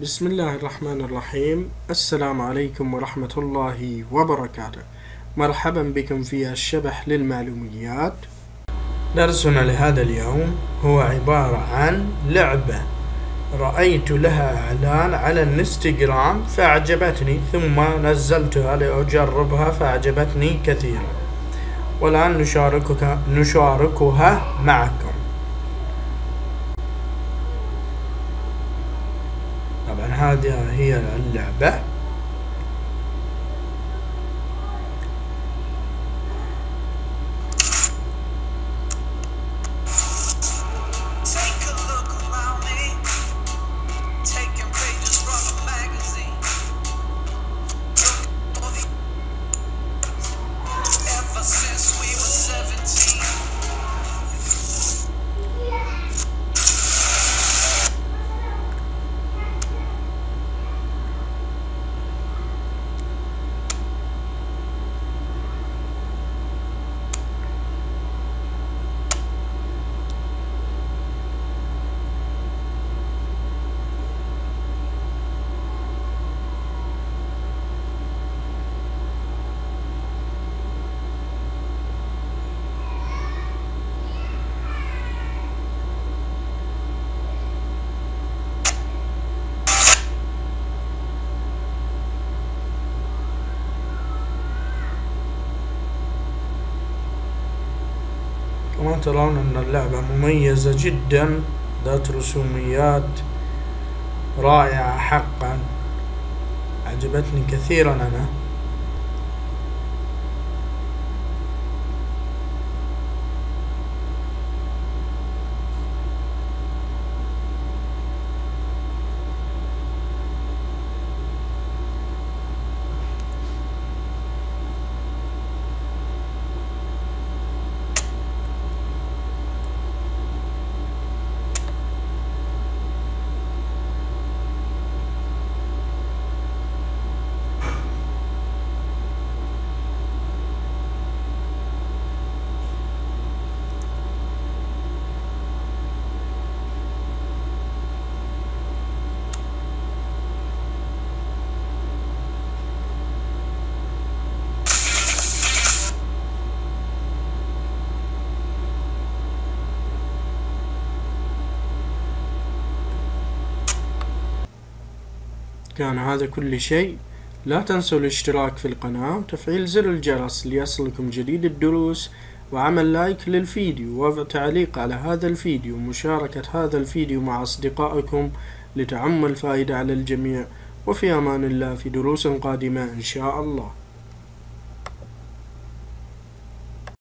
بسم الله الرحمن الرحيم السلام عليكم ورحمة الله وبركاته مرحبا بكم في الشبح للمعلوميات درسنا لهذا اليوم هو عبارة عن لعبة رأيت لها إعلان على الانستغرام فأعجبتني ثم نزلتها لأجربها فأعجبتني كثيرا والآن نشاركك نشاركها معكم طبعا هذه هي اللعبة. كما ترون أن اللعبة مميزة جدا ذات رسوميات رائعة حقا. عجبتني كثيرا أنا. كان هذا كل شيء. لا تنسوا الاشتراك في القناة وتفعيل زر الجرس ليصلكم جديد الدروس وعمل لايك للفيديو ووضع تعليق على هذا الفيديو ومشاركة هذا الفيديو مع أصدقائكم لتعم الفائدة على الجميع. وفي أمان الله في دروس قادمة إن شاء الله.